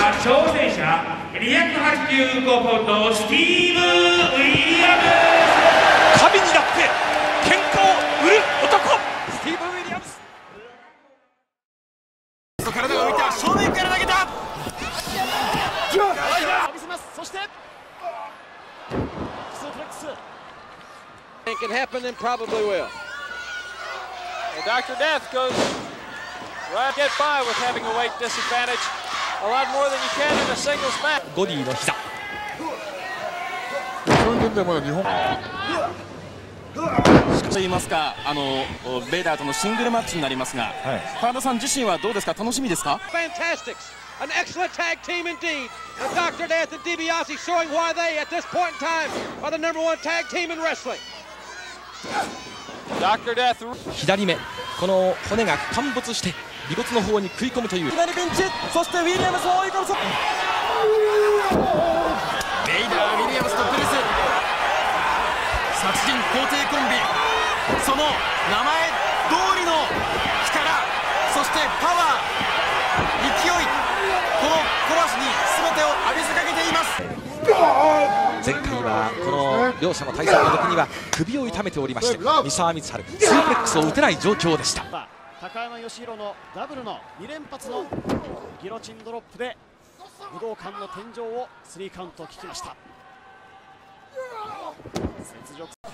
は挑戦者285ポンドスティーブ・ウィリアム神になって喧嘩を売る男スティーブ・ウィリアムス体を浮いた正面から投げた見せますそしてスープレックス It can happen and probably will. Well, Dr. Death goes right get by with having a weight disadvantage a lot more than you can in a singles match. ゴディの膝そういう点ではまだ日本と言いますかあのベイダーとのシングルマッチになりますが、川田さん自身はどうですか楽しみですか. An excellent tag team indeed. And Dr. Death and DiBiase showing why they, at this point in time, are the number one tag team in wrestling. Dr. Death 左目この骨が陥没して尾骨の方に食い込むという。左ピンチそしてウィリアムスを追い込むぞベイダーウィリアムスとプレス。殺人皇帝コンビ。その名前通りの力そしてパワー勢いこのコラスに全てを浴びせかけています。前回はこの両者の対戦の時には首を痛めておりまして三沢光晴スープレックスを打てない状況でした高山義弘のダブルの2連発のギロチンドロップで武道館の天井をスリーカウントを聞きました。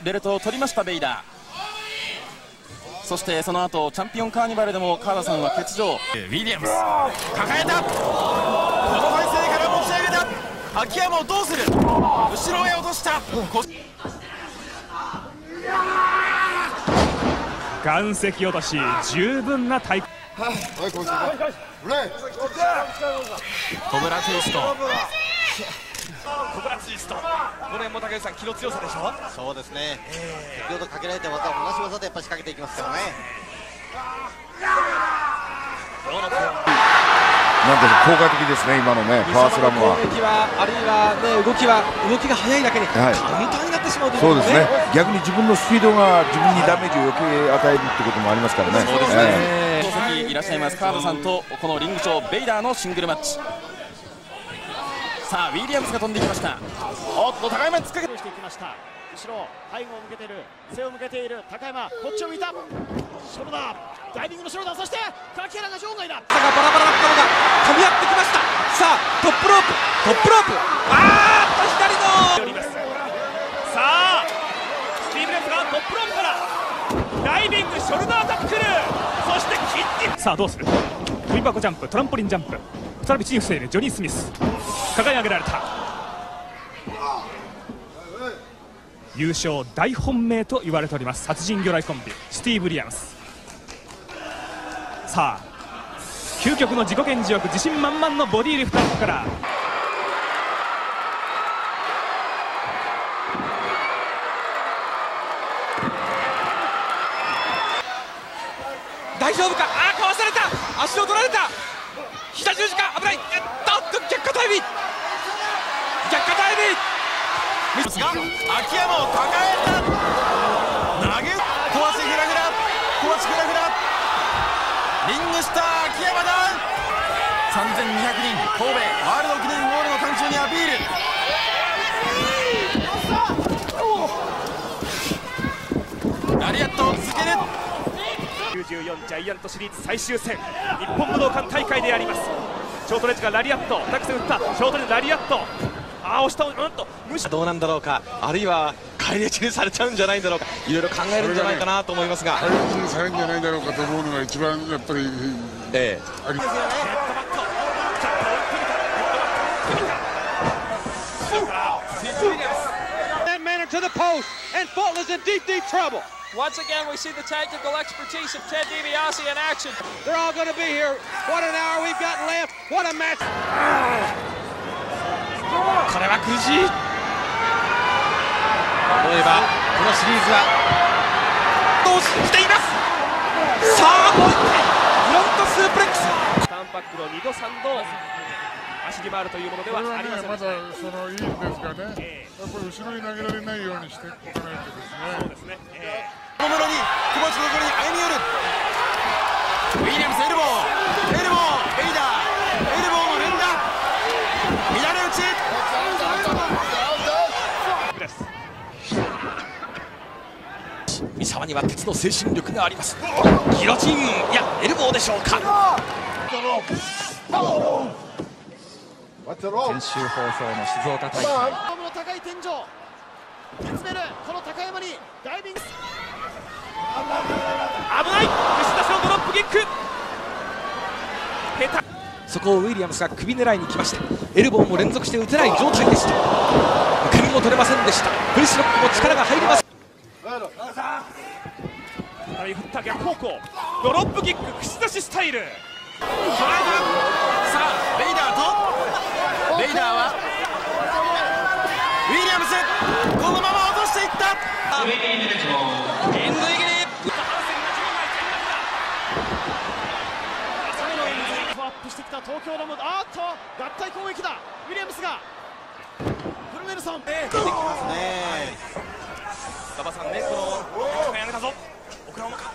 ベルトを取りましたベイダー。そしてその後チャンピオンカーニバルでも川田さんは欠場。ウィリアムス抱えた。この体勢から持ち上げた。秋山をどうする？後ろへ落とした岩石落とし十分な対コブラツイストコブラツイストこの辺も竹内さん気の強さでしょ？そうですね、先ほどかけられた技を同じ技でやっぱり仕掛けていきますからね。なんていうか効果的ですね今のねパワースラムは。攻撃はあるいはね動きは動きが速いだけにはい。簡単になってしまうといそうですね。ね逆に自分のスピードが自分にダメージを余計与えるってこともありますからね。そうですえね席いらっしゃいます川田さんとこのリング上ベイダーのシングルマッチ。さあウィリアムスが飛んでいきました。おっと高山に突っかけしていきました後ろ背後を向けている背を向けている高山こっちを見た。ショルダーダイビングのショルダーそして柿原が場外だ。がバラバラだったのが噛み合ってきました。さあトップロープトップロープ。あーっと左の。さあスティーブ・レスがトップロープからダイビングショルダータックル。そしてキッチさあどうする？跳び箱ジャンプトランポリンジャンプ。再び地に伏せいるジョニー・スミス。抱え上げられた優勝大本命と言われております。殺人魚雷コンビスティーブ・リアムス。さあ究極の自己顕示欲自信満々のボディーリフトアップから大丈夫かあーかわされた足を取られた膝十字架危ないえっと逆下タイビ逆下タイビミスが秋山を抱えた投げ小橋フラフラ小橋フラフラリングスター秋山ダン3200人神戸ワールド記念ウォールの館長にアピールラリアットを続ける94ジャイアント。シリーズ最終戦日本武道館大会でありますショートレッジがラリアット。タクセン打ったショートレッジラリアット。ああ押した。うんと。無視どうなんだろうかあるいは返り討ちにされちゃうんじゃないんだろうかいろいろ考えるんじゃないかなと思いますが返り討ちにされるんじゃないだろうかと思うのが一番やっぱりえあり That manner to the post, and Fulton is in deep, deep trouble. Once again, we see the technical expertise of Ted DiBiase in action. They're all going to be here. What an hour we've got left. What a match. これは苦しい思えばこのシリーズはどうしていますさあもう一回フロントスープレックス。ターンバックの2度3度走り回るというものではありません。ねまだそのいいんですがねやっぱり後ろに投げられないようにしておかないとですね。ですね、え。小室に小町のところに歩み寄る。ウィリアムスエルボー。エルボーベイダーエルボーの連打三沢には鉄の精神力があります。ギロチンいやエルボーでしょうか。先週放送の静岡大会。高い天井。鉄メルこの高山にダイビング。危ない!吉田氏のドロップキック。下手。そこをウィリアムスが首狙いに来ましてエルボーも連続して打てない状態でした。点も取れませんでした。フェイスロックも力が入ります再び振った逆方向。ドロップキック串刺しスタイル。さあレイダーとレイダーはウィリアムスこのまま落としていった。エンドイギリアップしてきた東京ドームあーっと合体攻撃だ。ウィリアムスがフルネルソン。馬場さんねこの高やめたぞ。オクラホマか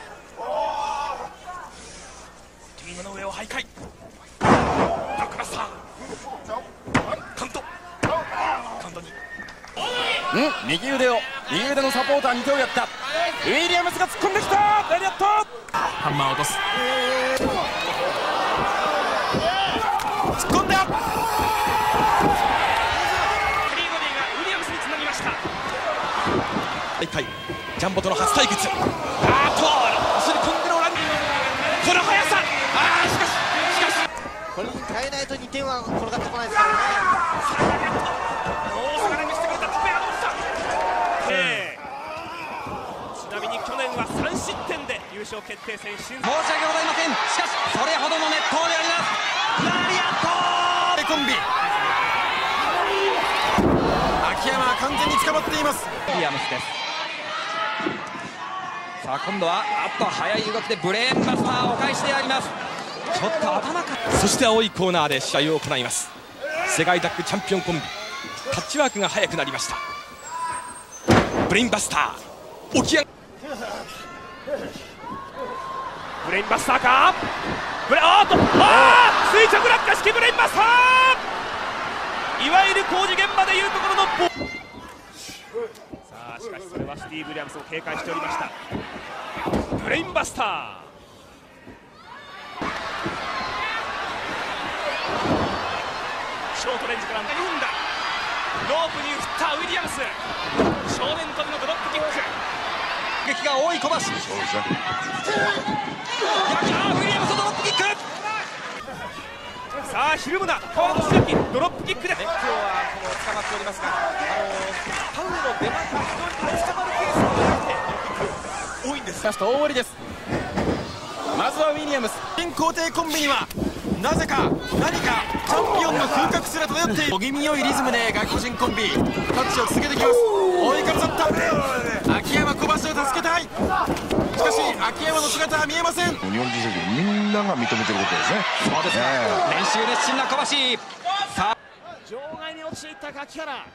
リングの上を徘徊。バックバスターカウントカウントに。うん右腕を右腕のサポーターに手をやった。ウィリアムスが突っ込んできた。ラリアットハンマーを落とす。突っ込んだ。フリーボディがウィリアムスにつなぎました。大会ジャンボとの初対決。あーっと走り込んでのランこの速さあーしかししかしこれに変えないと2点は転がってこないですからね大阪で見せてくれたスペアの落ちなみに去年は3失点で優勝決定戦進出申し訳ございませんしかしそれほどの熱投でありますラリアットコンビ秋山は完全に捕まっていますウィリアムスですさあ今度はあっと速い動きでブレーンバスターお返しであります。ちょっと頭か。そして青いコーナーで試合を行います。世界タッグチャンピオンコンビ。タッチワークが速くなりました。ブレインバスター起き上がブレインバスターか。ブレあーっと。あー垂直落下式ブレインバスター。いわゆる工事現場でいうところのさあしかしそれはスティーブ・リアムスを警戒しておりました。レインバスター。ショートレンジから2分だ。ロープに振ったウィリアムス。正面飛びのドロップキック。撃が多い小橋そうです。ねウィリアムスドロップキックさあひるむな。川野白木ドロップキックで。今日はこの捕まっておりますが、あのタウンの出番が非常に捕まるケースが多いんです。ラスト大森ですまずはウィリアムス新皇帝コンビにはなぜか何かチャンピオンの風格すら漂っている。小気味良いリズムで外国人コンビタッチを続けてきます。追いかぶさった。秋山小橋を助けたい。しかし秋山の姿は見えません。日本人選手みんなが認めてることですね。そうですか、練習熱心な小橋。さあ。場外に落ちていった柿原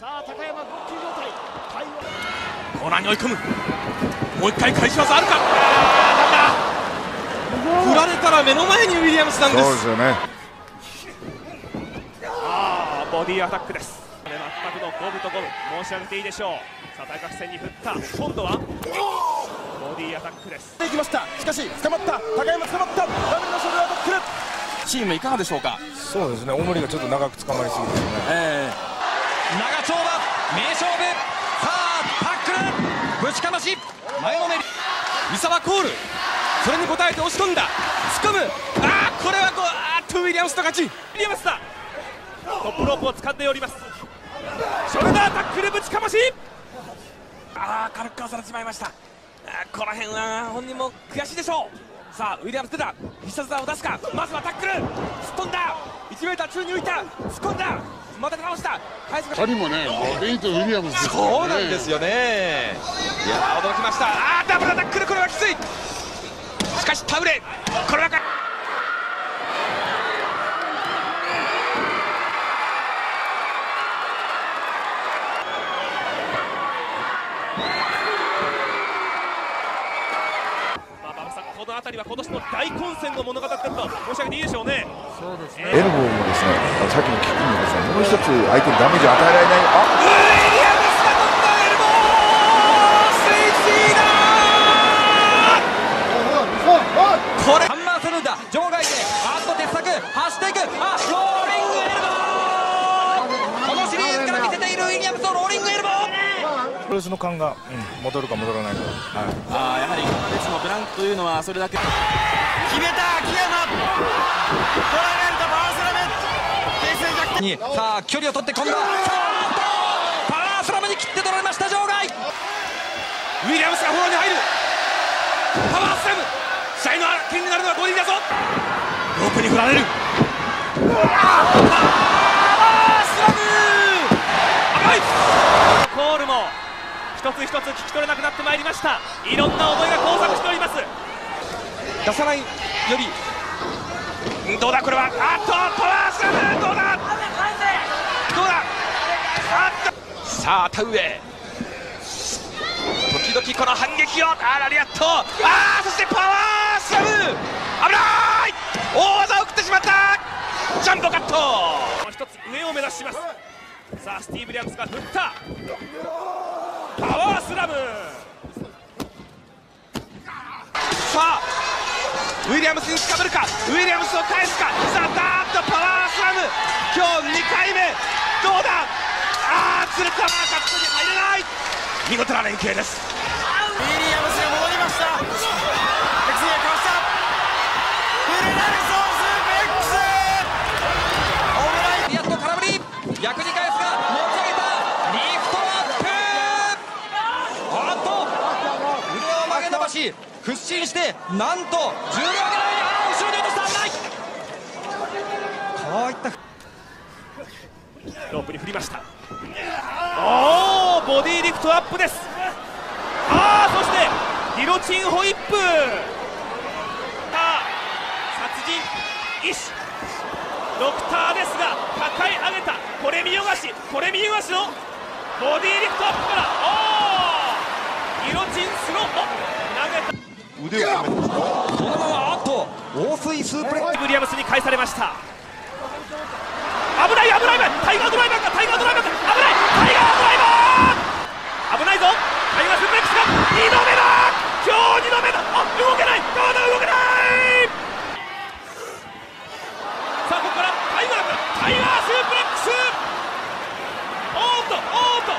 さあ高山号泣状態。対応コーナーに追い込む。もう一回返し技あるか？振られたら目の前にウィリアムスなんです。そうですよね。あーボディアタックです。全くの五分と五分。申し上げていいでしょう。さあ対角線に振った。今度はボディアタックです。いきました。しかし捕まった。高山捕まった。ダブルのショルダータックル。チームいかがでしょうか？そうですね、大森がちょっと長く捕まりすぎですね。え。長丁場名勝負。さあタックル。ぶちかまし前のめり。三沢コール。それに応えて押し込んだ。突っ込む。あーこれはこうあっとウィリアムスの勝ち。ウィリアムスだ。トップロープを掴んでおります。ショルダータックルぶちかまし。あー軽くかわされてしまいました。あこの辺は本人も悔しいでしょう。さあウィリアムス出た。必殺技を出すか。まずはタックル。突っ込んだ。1m 宙に浮いた。突っ込んだ。また倒した。他にもねレイとウィリアムズね。そうなんですよね。いやー驚きました。あーダブルアタックルこれはきつい。しかしタブレ。これはかまあ馬場さんこの辺りは今年の大混戦の物語っていると申し上げていいでしょうね。そうですね。エルボーもですねさっきのキックもですねもう一つ相手にダメージを与えられない。あウィリアムスが取っ。感が、うん、戻るか戻らないか、はい、あやはりこの列のブランクというのはそれだけ。決めた秋山トライライトパワースラム。形勢逆転。にさあ距離を取って今度はパワースラムに切って取られました場外。ウィリアムスがフォローに入る。パワースラム。試合の剣になるのはボディだぞ。ロープに振られる。パワ一つ一つ聞き取れなくなってまいりました。いろんな思いが交錯しております。出さないより。どうだこれは。あっとパワースラムどうだ。どうだ。あっと。さあ田植え時々この反撃を。あラリアットあーそしてパワースラム。危ない。大技を食ってしまった。ジャンボカット。一つ上を目指します。さあスティーブ・リアムスが振ったパワースラムさあウィリアムスにつかめるか？ウィリアムスを返すか？さあダーッとパワースラム。今日2回目。どうだ？あー釣れたカットに入れない。見事な連携です。ウィリアムスが戻りました。X にかわした。フルネルソンスープ X オムライやっと空振り。逆に返すが持ち上げた。リフトアップ。あっと腕を曲げ伸ばし屈伸してなんと重量上げないあ後ろに落としたない！こういったロープに振りました。おおボディリフトアップです。ああそしてギロチンホイップ。あ殺人医師ドクターですが抱え上げた。これ見逃しこれ見逃しのボディリフトアップから。おおギロチンスロー腕を止めてます。そのままあっと大水スープレックス。ウィリアムスに返されました。危ない危ない危ない。タイガードライバーかタイガードライバーか。危ないタイガードライバー。危ないぞ。タイガースープレックスが2度目だ。今日2度目だ。あ動けない。まだ動けない。さあここからタイガーかタイガースープレックス。おーっとおーっと。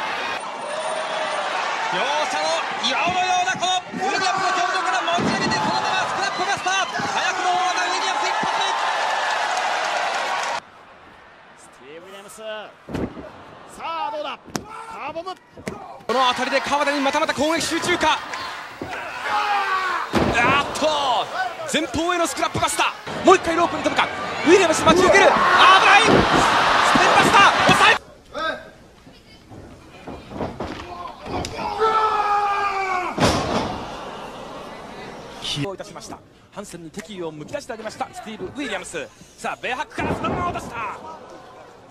両者の岩尾のようなこのウィリアムスの表情から持ち上げてそのままスクラップがスタート早くも大技ウィリアムス一発スティーブ・ウィリアムスさあどうだカーボムこの辺りで川田にまたまた攻撃集中か。あっと前方へのスクラップバスター。もう一回ロープに飛ぶか。ウィリアムス待ち受ける。危ない!ステンバスター。抑え起用いたしました。ハンセンに敵意をむき出してあげました。スティーブ・ウィリアムス。さあベイハックからそのまま落とした。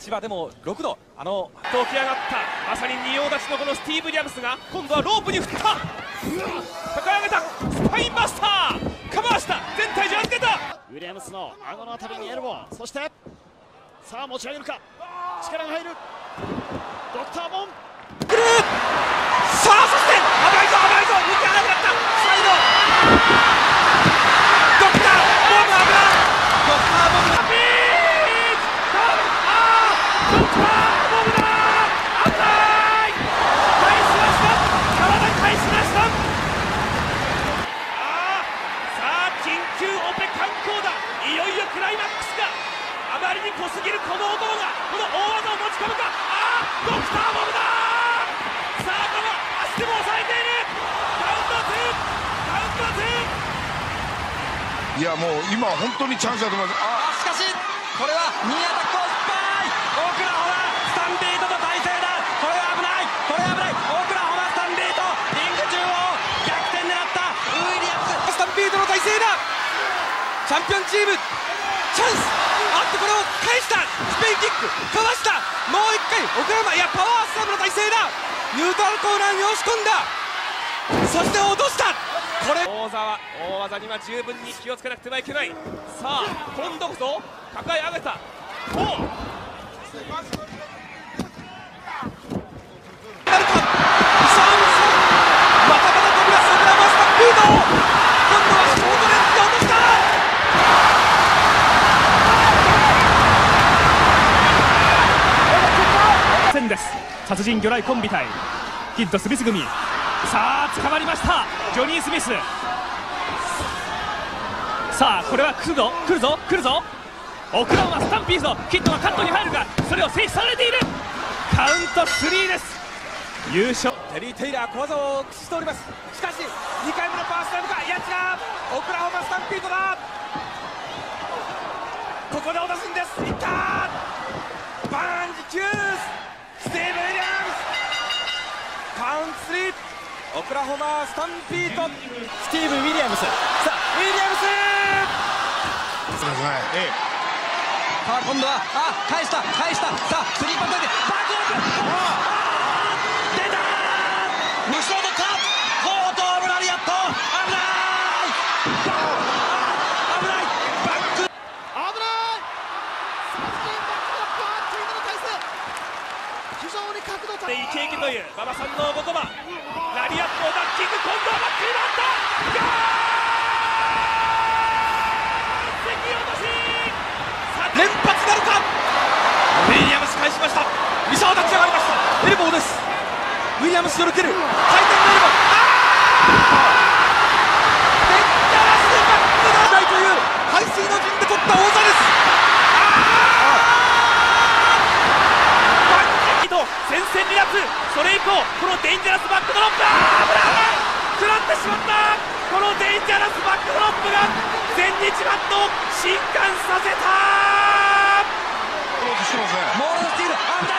千葉でも6度あの解き上がった。まさに仁王立ちのこのスティーブ・リアムスが今度はロープに振った。抱え上げた。スパインバスター。カバーした。全体重預けた。ウィリアムスの顎のあたりにエルボー。そしてさあ持ち上げるか。力が入る。ドクターボンくるさあそして危ないぞ危ないぞ抜けなくなったサイドドクターボム危ないドクターボムだピーチあードクターボムだ危ない返しました体返しましたあーさあ緊急オペ観光だいよいよクライマックスかあまりに濃すぎるこの男がこの大技を持ち込むかあードクターボムださあこの足でも抑えているカウント2カウント2いやもう今本当にチャンスだと思います。ああしかしこれはニーアタックを失敗オクラホマスタンビートと体勢だ。これは危ない。これは危ない。オクラホマスタンビート。リング中央。逆転狙った。ウィリアムススタンビートの体勢だ。チャンピオンチームチャンス。あっとこれを返した。スペインキックかわした。もう一回オクラホマいやパワースラムの体勢だ。ニュートラルコーナーに押し込んだ。そして落としたこれ大技大技には十分に気をつけなくてはいけない。さあ今度こそ抱え上げた。おう。なるかチャンスまたまた飛び出すオクラホマスタンビード今度はショートレンズで落とした戦です殺人魚雷コンビ対キッドスミス組さあ捕まりました。ジョニー・スミス。さあこれは来るぞ。来るぞ。来るぞ。オクラホマスタンピードキッドがカットに入るがそれを制止されている。カウント3です。優勝。テリー・テイラー小技を駆使しております。しかし2回目のパースラムかいや違うオクラホマスタンピードだ。ここで落とすんですいったバーンジキューススティーブ・ウィリアムスカウント3オクラホマースタンピードスティーブ・ウィリアムスさあウィリアムスすみません、さあ今度はあ返した返したさあスリーポイントでバックオープン出た後ろ取ったコートオブラリアット危ない危ないバック危ないサスティンバックドロップあっという間の体勢非常に角度高い。でイケイケという馬場さんの言葉ラリアットをダッキング今度はバックに回った連発なるか！ウィリアムス返しました。三沢立ち上がりました。エルボーです。ウィリアムスよろける。回転のエルボーあデンジャラスバックのないという。排水の陣で取った王座です。前線離脱それ以降このデンジャラスバックドロップあー。危ない食らってしまったこのデンジャラスバックドロップが全日バットを震撼させたロー。ズしてませんモールのスティール